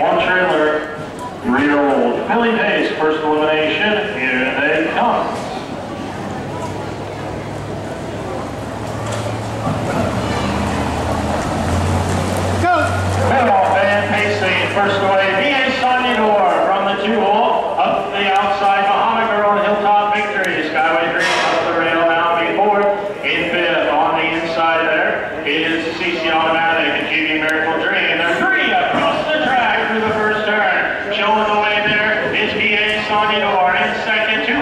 one trailer, three-year-old Filly Pace, first elimination. Here they come. First away, B.A. Sonyador from the two hole, up the outside, Girl and Hilltop Victory, Skyway Dream up the rail now, be fourth, in fifth, on the inside there is CC Automatic and GV Miracle Dream. second to